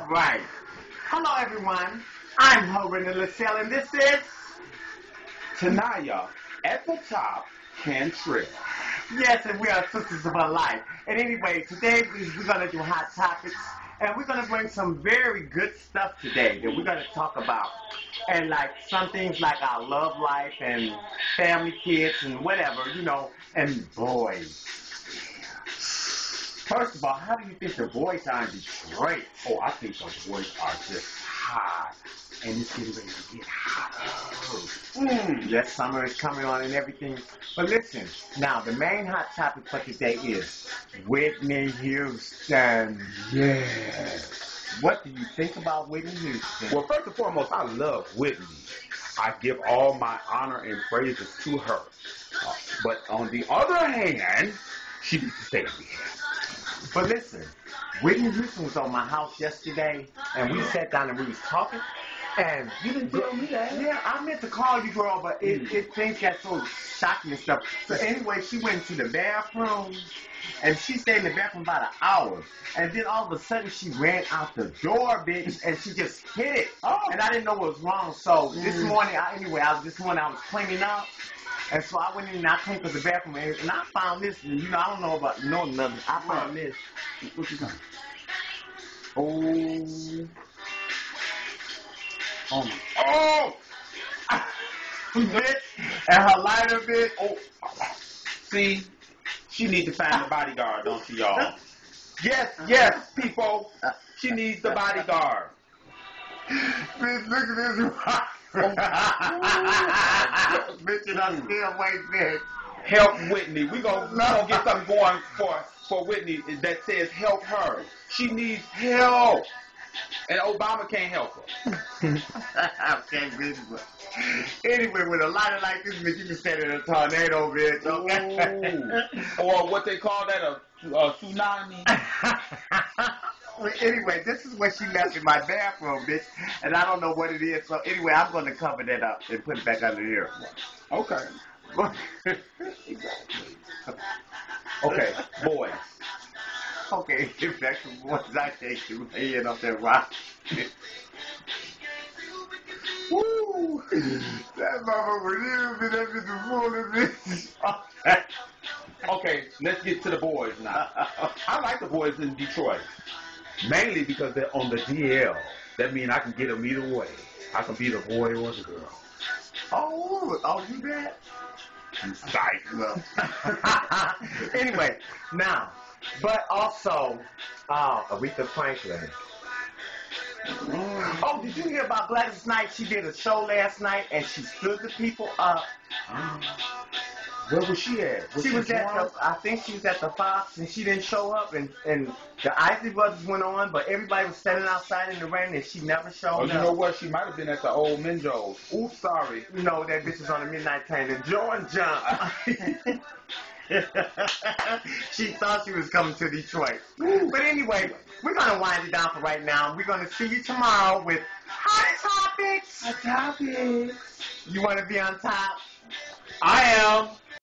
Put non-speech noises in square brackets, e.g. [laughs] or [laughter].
right. Hello, everyone. I'm Hogan and Lucille, and this is Taniya at the top Cantrell. Yes, and we are sisters of our life. And anyway, today we're going to do hot topics, and we're going to bring some very good stuff today that we're going to talk about. And like some things like our love life and family, kids, and whatever, you know, and boys. First of all, how do you think the boys are in Detroit? Oh, I think the boys are just hot. And it's getting ready to get hotter. Mm, yes, summer is coming on and everything. But listen, now the main hot topic for today is Whitney Houston. Yes. What do you think about Whitney Houston? Well, first and foremost, I love Whitney. I give all my honor and praises to her. Uh, but on the other hand, she needs to stay in rehab. But listen, Whitney Houston was on my house yesterday, and we sat down and we was talking. And You didn't tell me that. yeah, I meant to call you, girl, but it, Mm. it things got so shocking and stuff. So anyway, she went to the bathroom, and she stayed in the bathroom about an hour. And then all of a sudden, she ran out the door, bitch, and she just hit it. Oh. And I didn't know what was wrong. So this Mm. morning, I, anyway, I was this morning I was cleaning up. And so I went in and I came to the bathroom and, and I found this. And, you know, I don't know about no nothing. I found this. What you got? Oh. Oh, my. [laughs] Oh! bitch. And her lighter, bitch. Oh. See, she needs to find the bodyguard, don't she, y'all? [laughs] Yes, yes, people. She needs the bodyguard. [laughs] Bitch, look at this rock. Bitch, and I'm still waiting, bitch. Help Whitney. We gonna, we gonna get something going for for Whitney that says help her. She needs help, and Obama can't help her. [laughs] okay, bitch. But anyway, with a lighter like this, bitch, you can stand in a tornado, bitch. Okay. Or what they call that a, a tsunami. [laughs] well, anyway, this is what she left in my bathroom, bitch, and I don't know what it is. So anyway, I'm going to cover that up and put it back under here. Okay. [laughs] Okay, boys. okay, get back to boys. I take you head up that rock. Woo! That mama you, but that bitch full of bitch. Okay, let's get to the boys now. [laughs] I like the boys in Detroit, mainly because they're on the DL. That means I can get them either way. I can be the boy or the girl. Oh, oh, you that? You psych. [laughs] anyway, now, but also, uh, Aretha Franklin. Oh, did you hear about Gladys Knight? She did a show last night and she stood the people up. Where was she at? she was at the, I think she was at the Fox and she didn't show up and, and the Isley Brothers went on, but everybody was standing outside in the rain and she never showed up. Oh, you know what? She might have been at the old Minjo's. Ooh, sorry. You know, that bitch is on the midnight train and Jordan jump. [laughs] she thought she was coming to Detroit. Ooh. But anyway, we're going to wind it down for right now. We're going to see you tomorrow with Hot Topics. Hot topics. You want to be on top?